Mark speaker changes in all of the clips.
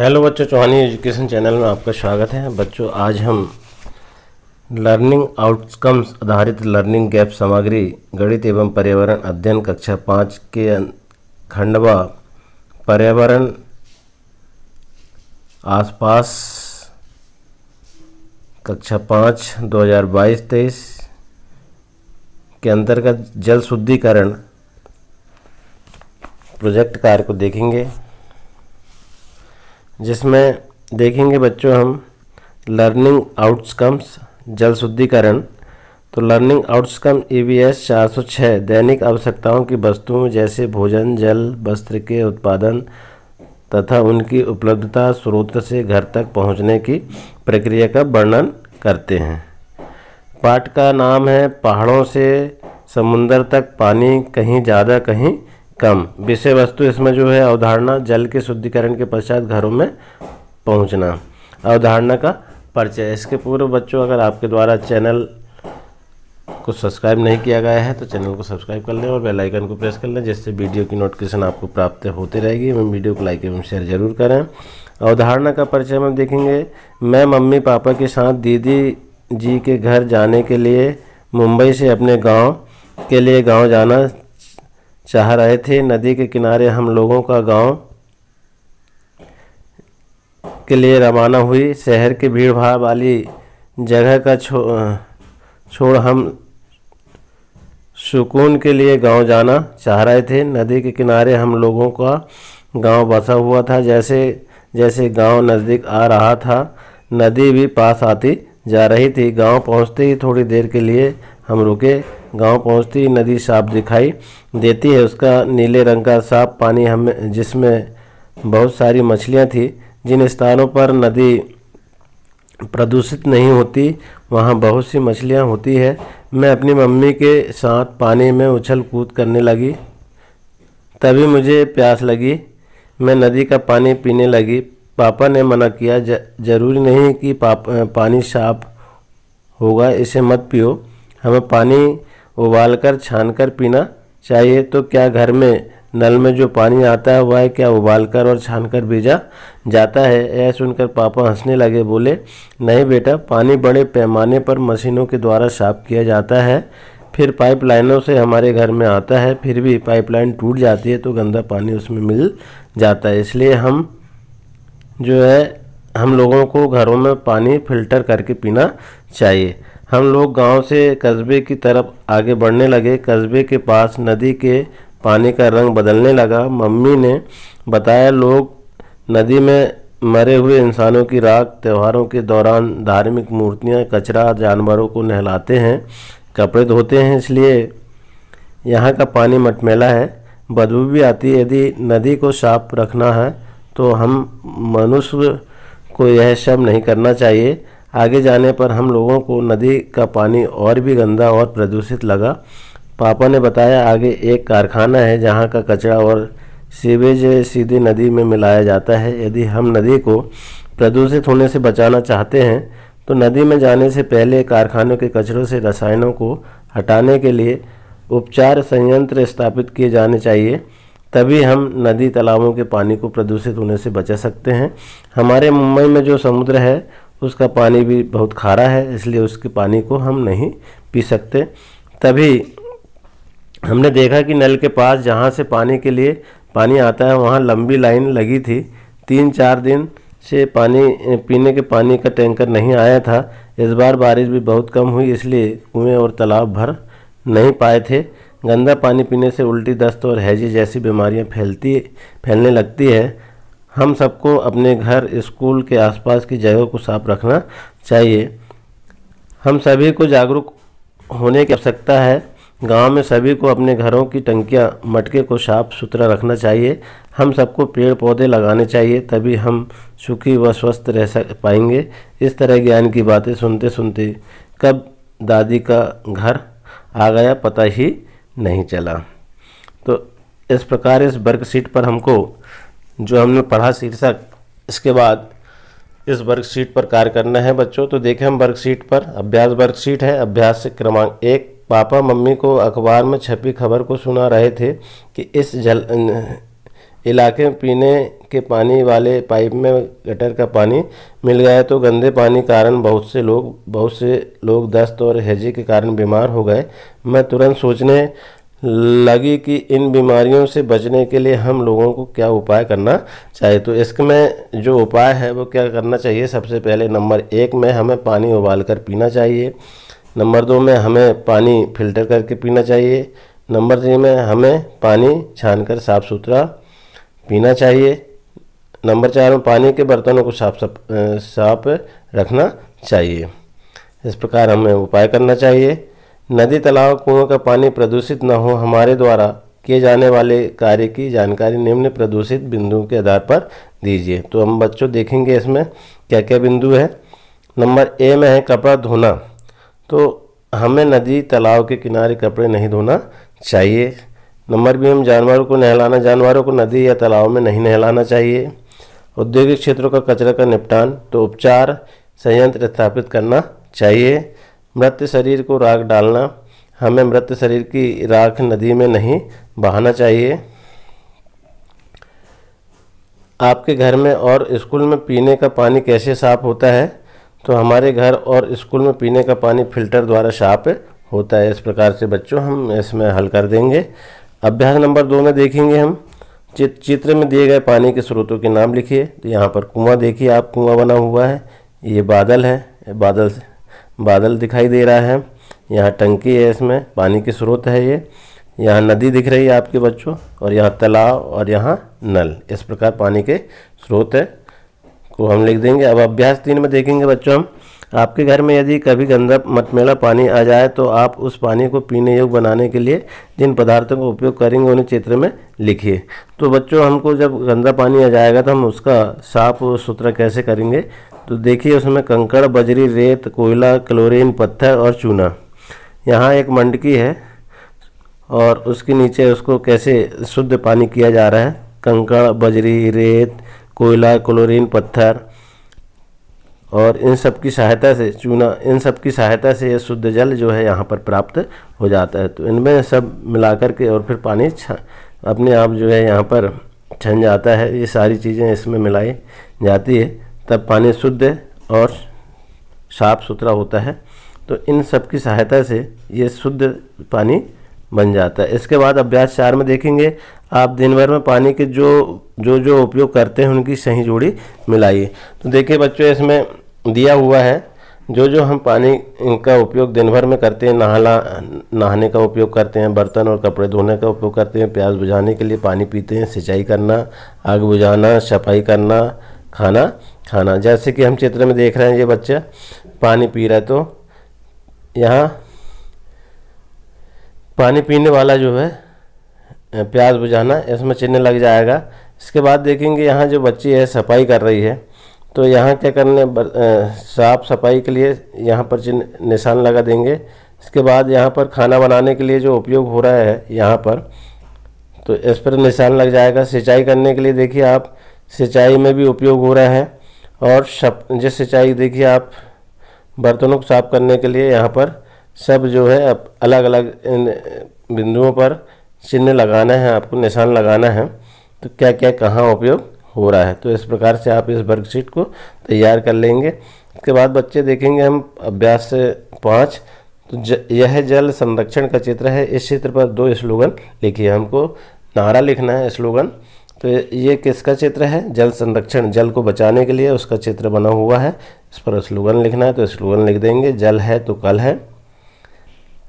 Speaker 1: Hello बच्चों, चौहानी education channel में आपका स्वागत है। बच्चों, आज हम लर्निंग आउटकम्स आधारित लर्निंग गैप सामग्री, गणित एवं पर्यावरण अध्ययन कक्षा पाँच के खंडवा, पर्यावरण आसपास, कक्षा पाँच, दो हज़ार बाईस, तेईस के अंतर्गत जल शुद्धिकरण प्रोजेक्ट कार्य को देखेंगे। जिसमें देखेंगे बच्चों हम लर्निंग आउटकम्स जल शुद्धिकरण। तो learning outcome E V S चार सौ छः दैनिक आवश्यकताओं की वस्तुओं जैसे भोजन, जल, वस्त्र के उत्पादन तथा उनकी उपलब्धता स्रोत से घर तक पहुँचने की प्रक्रिया का वर्णन करते हैं। पाठ का नाम है, पहाड़ों से समुंदर तक पानी कहीं ज़्यादा कहीं कम विषय वस्तु इसमें जो है, अवधारणा, जल के शुद्धिकरण के पश्चात घरों में पहुँचना। अवधारणा का परिचय। इसके पूर्व बच्चों, अगर आपके द्वारा चैनल को सब्सक्राइब नहीं किया गया है तो चैनल को सब्सक्राइब कर लें और बेल आइकन को प्रेस कर लें, जिससे वीडियो की नोटिफिकेशन आपको प्राप्त होती रहेगी। एवं वीडियो को लाइक एवं शेयर ज़रूर करें। अवधारणा का परिचय हम देखेंगे। मैं मम्मी पापा के साथ, दीदी जी के घर जाने के लिए, मुंबई से अपने गाँव के लिए गाँव जाना चाह रहे थे नदी के किनारे हम लोगों का गाँव के लिए रवाना हुई। शहर की भीड़ भाड़ वाली जगह का छो, छोड़ हम सुकून के लिए गाँव जाना चाह रहे थे। नदी के किनारे हम लोगों का गाँव बसा हुआ था। जैसे जैसे गाँव नज़दीक आ रहा था नदी भी पास आती जा रही थी। गाँव पहुँचते ही थोड़ी देर के लिए हम रुके। गाँव पहुँचती नदी साफ़ दिखाई देती है। उसका नीले रंग का साफ़ पानी हमें, जिसमें बहुत सारी मछलियाँ थी, जिन स्थानों पर नदी प्रदूषित नहीं होती, वहाँ बहुत सी मछलियाँ होती है। मैं अपनी मम्मी के साथ पानी में उछल कूद करने लगी। तभी मुझे प्यास लगी। मैं नदी का पानी पीने लगी। पापा ने मना किया ज़रूरी नहीं कि पानी साफ़ होगा, इसे मत पियो। हमें पानी उबालकर, छानकर पीना चाहिए। तो क्या घर में नल में जो पानी आता है, वह क्या उबालकर और छानकर भेजा जाता है? यह सुनकर पापा हंसने लगे, बोले, नहीं बेटा, पानी बड़े पैमाने पर मशीनों के द्वारा साफ़ किया जाता है। फिर पाइपलाइनों से हमारे घर में आता है, फिर भी पाइपलाइन टूट जाती है तो गंदा पानी उसमें मिल जाता है। इसलिए हम जो है, हम लोगों को घरों में पानी फ़िल्टर करके पीना चाहिए। हम लोग गाँव से कस्बे की तरफ़ आगे बढ़ने लगे। कस्बे के पास नदी के पानी का रंग बदलने लगा। मम्मी ने बताया, लोग नदी में मरे हुए इंसानों की राख त्योहारों के दौरान धार्मिक मूर्तियाँ, कचरा, जानवरों को नहलाते हैं, कपड़े धोते हैं, इसलिए यहाँ का पानी मटमेला है। बदबू भी आती है। यदि नदी को साफ़ रखना है तो हम मनुष्य को यह सब नहीं करना चाहिए। आगे जाने पर हम लोगों को नदी का पानी और भी गंदा और प्रदूषित लगा। पापा ने बताया, आगे एक कारखाना है जहाँ का कचरा और सीवेज सीधे नदी में मिलाया जाता है। यदि हम नदी को प्रदूषित होने से बचाना चाहते हैं तो नदी में जाने से पहले कारखानों के कचरों से रसायनों को हटाने के लिए उपचार संयंत्र स्थापित किए जाने चाहिए, तभी हम नदी तालाबों के पानी को प्रदूषित होने से बचा सकते हैं। हमारे मुंबई में जो समुद्र है उसका पानी भी बहुत खारा है, इसलिए उसके पानी को हम नहीं पी सकते। तभी हमने देखा कि नल के पास जहाँ से पानी के लिए पानी आता है, वहाँ लंबी लाइन लगी थी। तीन चार दिन से पानी, पीने के पानी का टैंकर नहीं आया था। इस बार बारिश भी बहुत कम हुई, इसलिए कुएँ और तालाब भर नहीं पाए थे। गंदा पानी पीने से उल्टी दस्त और हैजी जैसी बीमारियाँ फैलती, फैलने लगती है। हम सबको अपने घर, स्कूल के आसपास की जगह को साफ़ रखना चाहिए। हम सभी को जागरूक होने की आवश्यकता है। गाँव में सभी को अपने घरों की टंकियाँ, मटके को साफ़ सुथरा रखना चाहिए। हम सबको पेड़ पौधे लगाने चाहिए, तभी हम सुखी व स्वस्थ रह सक, पाएँगे। इस तरह ज्ञान की बातें सुनते सुनते कब दादी का घर आ गया पता ही नहीं चला। तो इस प्रकार इस वर्कशीट पर हमको जो हमने पढ़ा शीर्षक, इसके बाद इस वर्कशीट पर कार्य करना है बच्चों। तो देखें हम वर्कशीट पर, अभ्यास वर्कशीट है, अभ्यास क्रमांक एक, पापा मम्मी को अखबार में छपी खबर को सुना रहे थे कि इस जल इलाके में पीने के पानी वाले पाइप में गटर का पानी मिल गया तो गंदे पानी कारण बहुत से लोग, बहुत से लोग दस्त और हैजे के कारण बीमार हो गए। मैं तुरंत सोचने लगी कि इन बीमारियों से बचने के लिए हम लोगों को क्या उपाय करना चाहिए? तो इसमें जो उपाय है, वो क्या करना चाहिए? सबसे पहले नंबर एक में हमें पानी उबाल कर पीना चाहिए। नंबर दो में हमें पानी फ़िल्टर करके पीना चाहिए। नंबर तीन में हमें पानी छान कर साफ़ सुथरा पीना चाहिए। नंबर चार में पानी के बर्तनों को साफ़ साफ़ रखना चाहिए। इस प्रकार हमें उपाय करना चाहिए। नदी तालाब कुओं का पानी प्रदूषित न हो हमारे द्वारा किए जाने वाले कार्य की जानकारी निम्न प्रदूषित बिंदुओं के आधार पर दीजिए। तो हम बच्चों देखेंगे इसमें क्या क्या बिंदु है। नंबर ए में है कपड़ा धोना। तो हमें नदी तालाब के किनारे कपड़े नहीं धोना चाहिए। नंबर बी, हम जानवरों को नहलाना, जानवरों को नदी या तालाब में नहीं नहलाना चाहिए। औद्योगिक क्षेत्रों का कचरा का निपटान तो उपचार, संयंत्र स्थापित करना चाहिए। मृत शरीर को राख डालना, हमें मृत शरीर की राख नदी में नहीं बहाना चाहिए। आपके घर में और स्कूल में पीने का पानी कैसे साफ़ होता है? तो हमारे घर और स्कूल में पीने का पानी फ़िल्टर द्वारा साफ़ होता है। इस प्रकार से बच्चों, हम इसमें हल कर देंगे। अभ्यास नंबर दो में देखेंगे हम। चित्र में दिए गए पानी के स्रोतों के नाम लिखिए। तो यहाँ पर कुआँ देखिए, आप कुआँ बना हुआ है। ये बादल है, बादल से बादल दिखाई दे रहा है। यहाँ टंकी है इसमें, पानी के स्रोत है ये। यहाँ नदी दिख रही है आपके बच्चों, और यहाँ तालाब और यहाँ नल। इस प्रकार पानी के स्रोत है। को हम लिख देंगे, अब अभ्यास तीन में देखेंगे बच्चों हम। आपके घर में यदि कभी गंदा मतमेला पानी आ जाए तो आप उस पानी को पीने योग्य बनाने के लिए जिन पदार्थों का उपयोग करेंगे उन्हें चित्र में लिखिए। तो बच्चों, हमको जब गंदा पानी आ जाएगा तो हम उसका साफ़ सुथरा कैसे करेंगे? तो देखिए, उसमें कंकड़, बजरी, रेत, कोयला, क्लोरीन, पत्थर और चूना। यहाँ एक मंडकी है और उसके नीचे उसको कैसे शुद्ध पानी किया जा रहा है? कंकड़, बजरी, रेत, कोयला, क्लोरीन, पत्थर। और इन सब की सहायता से, चूना, इन सब की सहायता से यह शुद्ध जल जो है यहाँ पर प्राप्त हो जाता है। तो इनमें सब मिलाकर के और फिर पानी अपने आप जो है यहाँ पर छन जाता है। ये सारी चीज़ें इसमें मिलाई जाती है। तब पानी शुद्ध और साफ़ सुथरा होता है। तो इन सब की सहायता से ये शुद्ध पानी बन जाता है। इसके बाद अभ्यास चार में देखेंगे। आप दिन भर में पानी के जो जो जो उपयोग करते हैं, उनकी सही जोड़ी मिलाइए। तो देखिए बच्चों, इसमें दिया हुआ है। जो जो हम पानी का उपयोग दिन भर में करते हैं, नहाला, नहाने का उपयोग करते हैं, बर्तन और कपड़े धोने का उपयोग करते हैं, प्याज बुझाने के लिए पानी पीते हैं, सिंचाई करना, आग बुझाना, सफ़ाई करना, खाना खाना। जैसे कि हम चित्र में देख रहे हैं, ये बच्चा पानी पी रहा है तो यहाँ पानी पीने वाला जो है, प्याज बुझाना, इसमें चिन्ह लग जाएगा। इसके बाद देखेंगे, यहाँ जो बच्ची है, सफ़ाई कर रही है। तो यहाँ क्या करने साफ़ सफ़ाई के लिए यहाँ पर चिन्ह निशान लगा देंगे। इसके बाद यहाँ पर खाना बनाने के लिए जो उपयोग हो रहा है यहाँ पर तो इस पर निशान लग जाएगा। सिंचाई करने के लिए देखिए आप, सिंचाई में भी उपयोग हो रहा है और शप जिस सिंचाई देखिए आप, बर्तनों को साफ़ करने के लिए यहाँ पर सब जो है अलग अलग बिंदुओं पर चिन्ह लगाना है, आपको निशान लगाना है। तो क्या क्या कहाँ उपयोग हो रहा है। तो इस प्रकार से आप इस वर्कशीट को तैयार कर लेंगे। इसके बाद बच्चे देखेंगे हम अभ्यास से पाँच। तो ज, यह जल संरक्षण का चित्र है। इस चित्र पर दो स्लोगन लिखिए। हमको नारा लिखना है स्लोगन। तो ये किसका चित्र है? जल संरक्षण जल को बचाने के लिए उसका चित्र बना हुआ है। इस पर स्लोगन लिखना है तो स्लोगन लिख देंगे। जल है तो कल है।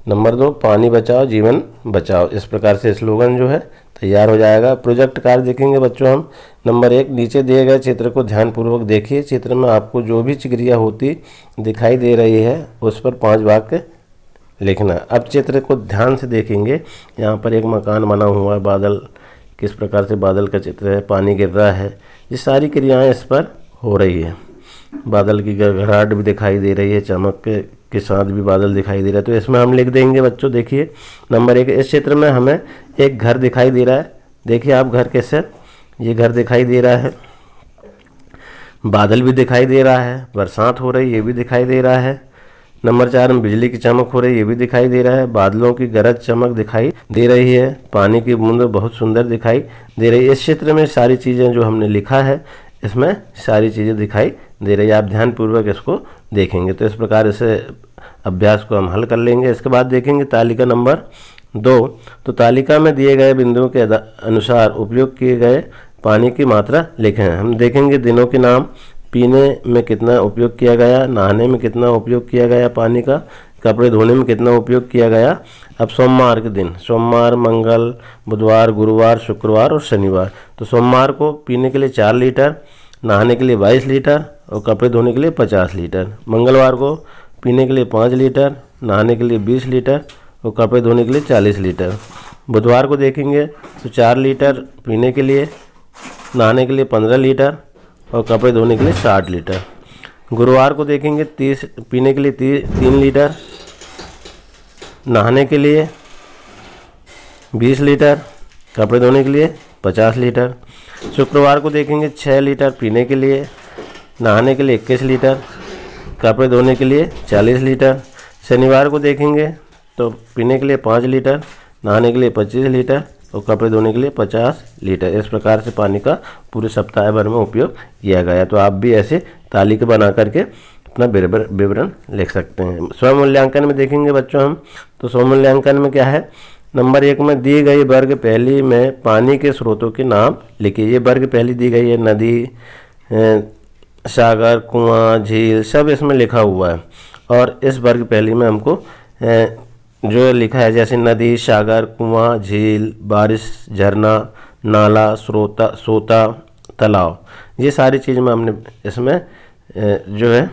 Speaker 1: नंबर दो पानी बचाओ जीवन बचाओ। इस प्रकार से स्लोगन जो है तैयार हो जाएगा। प्रोजेक्ट कार्य देखेंगे बच्चों हम। नंबर एक, नीचे दिए गए चित्र को ध्यानपूर्वक देखिए। चित्र में आपको जो भी क्रिया होती दिखाई दे रही है, उस पर पाँच वाक्य लिखना। अब चित्र को ध्यान से देखेंगे। यहाँ पर एक मकान बना हुआ है, बादल, किस प्रकार से बादल का चित्र है, पानी गिर रहा है। ये सारी क्रियाएँ इस पर हो रही है। बादल की गड़गड़ाहट भी दिखाई दे रही है, चमक के, साथ भी बादल दिखाई दे रहा है। तो इसमें हम लिख देंगे बच्चों देखिए नंबर एक इस क्षेत्र में हमें एक घर दिखाई दे रहा है। देखिए आप घर कैसे ये घर दिखाई दे रहा है। बादल भी दिखाई दे रहा है बरसात हो रही है ये भी दिखाई दे रहा है। नंबर चार में बिजली की चमक हो रही है ये भी दिखाई दे रहा है। बादलों की गरज चमक दिखाई दे रही है पानी की बूंद बहुत सुंदर दिखाई दे रही है। इस क्षेत्र में सारी चीज़ें जो हमने लिखा है इसमें सारी चीज़ें दिखाई दे रही है। आप ध्यानपूर्वक इसको देखेंगे। तो इस प्रकार इसे अभ्यास को हम हल कर लेंगे। इसके बाद देखेंगे तालिका नंबर दो। तो तालिका में दिए गए बिंदुओं के अनुसार उपयोग किए गए पानी की मात्रा लिखें हम देखेंगे दिनों के नाम, पीने में कितना उपयोग किया गया, नहाने में कितना उपयोग किया गया पानी का, कपड़े धोने में कितना उपयोग किया गया। अब सोमवार के दिन, सोमवार, मंगल, बुधवार, गुरुवार, शुक्रवार और शनिवार। तो सोमवार को पीने के लिए चार लीटर, नहाने के लिए बाईस लीटर और कपड़े धोने के लिए पचास लीटर। मंगलवार को पीने के लिए पाँच लीटर नहाने के लिए बीस लीटर और कपड़े धोने के लिए चालीस लीटर। बुधवार को देखेंगे तो चार लीटर पीने के लिए नहाने के लिए पंद्रह लीटर और कपड़े धोने के लिए साठ लीटर। गुरुवार को देखेंगे तीस पीने के लिए ती, तीन लीटर नहाने के लिए बीस लीटर कपड़े धोने के लिए पचास लीटर। शुक्रवार को देखेंगे छः लीटर पीने के लिए नहाने के लिए इक्कीस लीटर, कपड़े धोने के लिए 40 लीटर, शनिवार को देखेंगे तो पीने के लिए पाँच लीटर, नहाने के लिए 25 लीटर और कपड़े धोने के लिए 50 लीटर। इस प्रकार से पानी का पूरे सप्ताह भर में उपयोग किया गया तो आप भी ऐसे तालिका बना करके अपना विवरण लिख सकते हैं। स्व मूल्यांकन में देखेंगे बच्चों हम। तो स्व मूल्यांकन में क्या है? नंबर एक में दी गई वर्ग पहली में पानी के स्रोतों के नाम लिखिए। ये वर्ग पहली दी गई है, नदी सागर, कुआँ, झील सब इसमें लिखा हुआ है। और इस वर्ग पहली में हमको जो लिखा है, जैसे नदी, सागर, कुआँ, झील, बारिश, झरना, नाला, स्रोता, सोता, तालाब। ये सारी चीज़ में हमने इसमें जो है,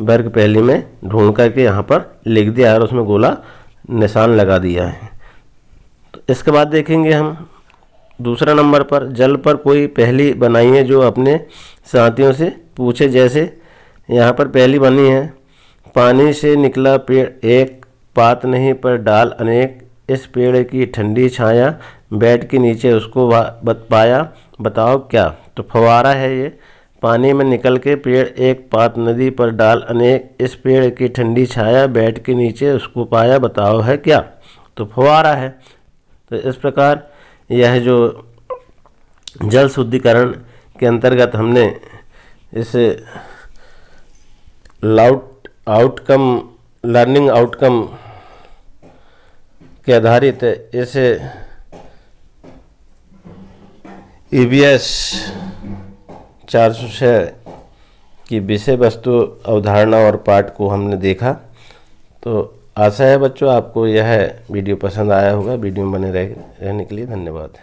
Speaker 1: वर्ग पहली में ढूंढ करके यहाँ पर लिख दिया है और उसमें गोला निशान लगा दिया है। तो इसके बाद देखेंगे हम दूसरा नंबर पर, जल पर कोई पहली बनाई है जो अपने साथियों से पूछे, जैसे यहाँ पर पहली बनी है, पानी से निकला पेड़, एक पात नहीं पर डाल अनेक, इस पेड़ की ठंडी छाया बैठ के नीचे उसको बत, पाया, बताओ क्या? तो फवारा है ये, पानी में निकल के पेड़, एक पात नदी पर डाल अनेक, इस पेड़ की ठंडी छाया बैठ के नीचे उसको पाया, बताओ है क्या? तो फवारा है तो इस प्रकार यह जो जल शुद्धिकरण के अंतर्गत हमने इस लाउट आउटकम लर्निंग आउटकम के आधारित इस ई बी एस चार सौ छः की विषय वस्तु अवधारणा और पाठ को हमने देखा। तो आशा है बच्चों, आपको यह वीडियो पसंद आया होगा। वीडियो में बने रहने के लिए धन्यवाद।